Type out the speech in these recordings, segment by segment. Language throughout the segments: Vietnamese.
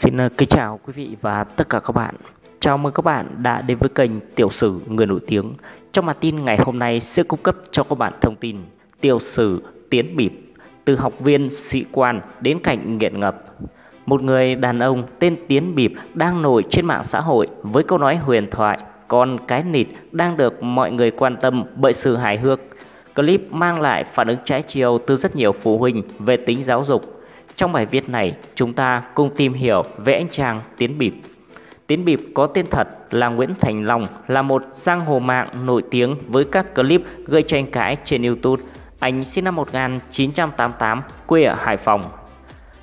Xin ờ, kính chào quý vị và tất cả các bạn. Chào mừng các bạn đã đến với kênh Tiểu sử Người nổi tiếng. Trong bản tin ngày hôm nay sẽ cung cấp cho các bạn thông tin Tiểu sử Tiến Bịp, từ học viên, sĩ quan đến cảnh nghiện ngập. Một người đàn ông tên Tiến Bịp đang nổi trên mạng xã hội với câu nói huyền thoại còn cái nịt đang được mọi người quan tâm bởi sự hài hước. Clip mang lại phản ứng trái chiều từ rất nhiều phụ huynh về tính giáo dục trong bài viết này, chúng ta cùng tìm hiểu về anh chàng Tiến Bịp. Tiến Bịp có tên thật là Nguyễn Thành Long, là một giang hồ mạng nổi tiếng với các clip gây tranh cãi trên YouTube. Anh sinh năm 1988, quê ở Hải Phòng.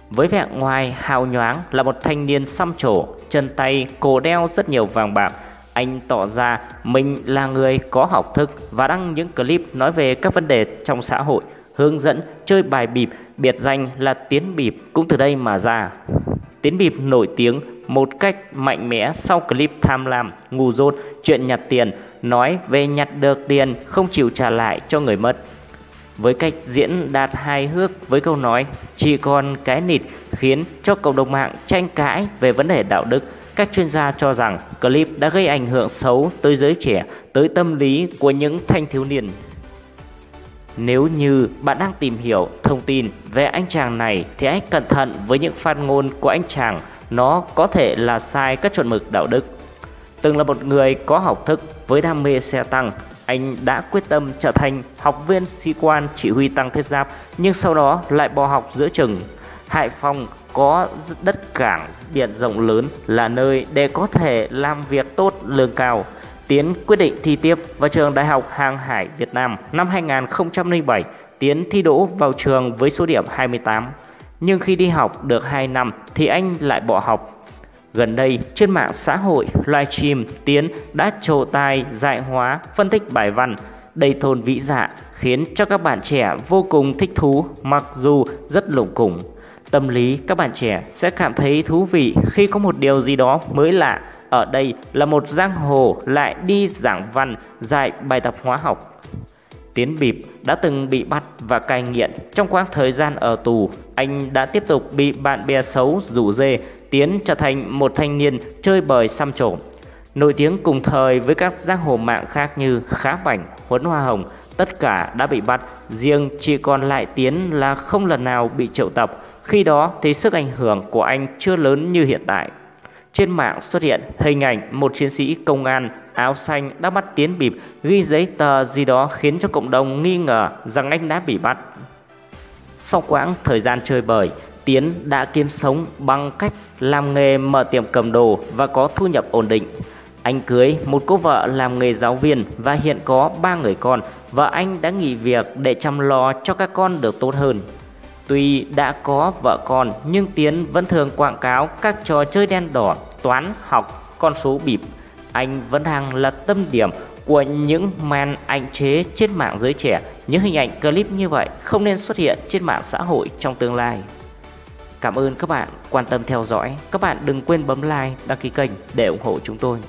Với vẻ ngoài hào nhoáng là một thanh niên xăm trổ, chân tay cổ đeo rất nhiều vàng bạc, anh tỏ ra mình là người có học thức và đăng những clip nói về các vấn đề trong xã hội – hướng dẫn chơi bài bịp biệt danh là Tiến Bịp cũng từ đây mà ra. Tiến Bịp nổi tiếng một cách mạnh mẽ sau clip tham lam, ngu dốt, chuyện nhặt tiền, nói về nhặt được tiền không chịu trả lại cho người mất. Với cách diễn đạt hài hước với câu nói chỉ còn cái nịt khiến cho cộng đồng mạng tranh cãi về vấn đề đạo đức. Các chuyên gia cho rằng clip đã gây ảnh hưởng xấu tới giới trẻ, tới tâm lý của những thanh thiếu niên nếu như bạn đang tìm hiểu thông tin về anh chàng này thì hãy cẩn thận với những phát ngôn của anh chàng, nó có thể là sai các chuẩn mực đạo đức. Từng là một người có học thức với đam mê xe tăng, anh đã quyết tâm trở thành học viên sĩ quan chỉ huy tăng thiết giáp nhưng sau đó lại bỏ học giữa chừng. Hải Phòng có đất cảng biển rộng lớn là nơi để có thể làm việc tốt lương cao. Tiến quyết định thi tiếp vào trường Đại học Hàng hải Việt Nam năm 2007. Tiến thi đỗ vào trường với số điểm 28. Nhưng khi đi học được 2 năm thì anh lại bỏ học. Gần đây, trên mạng xã hội livestream, Tiến đã trổ tài, dạy hóa, phân tích bài văn đầy thôn vĩ dạ khiến cho các bạn trẻ vô cùng thích thú, mặc dù rất lủng củng. Tâm lý các bạn trẻ sẽ cảm thấy thú vị khi có một điều gì đó mới lạ ở đây là một giang hồ lại đi giảng văn dạy bài tập hóa học. Tiến Bịp đã từng bị bắt và cai nghiện trong quãng thời gian ở tù. Anh đã tiếp tục bị bạn bè xấu rủ dê Tiến trở thành một thanh niên chơi bời xăm trộm. Nổi tiếng cùng thời với các giang hồ mạng khác như Khá Bảnh, Huấn Hoa Hồng, tất cả đã bị bắt. Riêng chỉ còn lại Tiến là không lần nào bị triệu tập. Khi đó thì sức ảnh hưởng của anh chưa lớn như hiện tại. Trên mạng xuất hiện hình ảnh một chiến sĩ công an áo xanh đã bắt Tiến bịp ghi giấy tờ gì đó khiến cho cộng đồng nghi ngờ rằng anh đã bị bắt. Sau quãng thời gian chơi bời, Tiến đã kiếm sống bằng cách làm nghề mở tiệm cầm đồ và có thu nhập ổn định. Anh cưới một cô vợ làm nghề giáo viên và hiện có ba người con và anh đã nghỉ việc để chăm lo cho các con được tốt hơn. Tuy đã có vợ con nhưng Tiến vẫn thường quảng cáo các trò chơi đen đỏ, toán, học, con số bịp. Anh vẫn đang là tâm điểm của những màn ảnh chế trên mạng giới trẻ. Những hình ảnh clip như vậy không nên xuất hiện trên mạng xã hội trong tương lai. Cảm ơn các bạn quan tâm theo dõi. Các bạn đừng quên bấm like, đăng ký kênh để ủng hộ chúng tôi.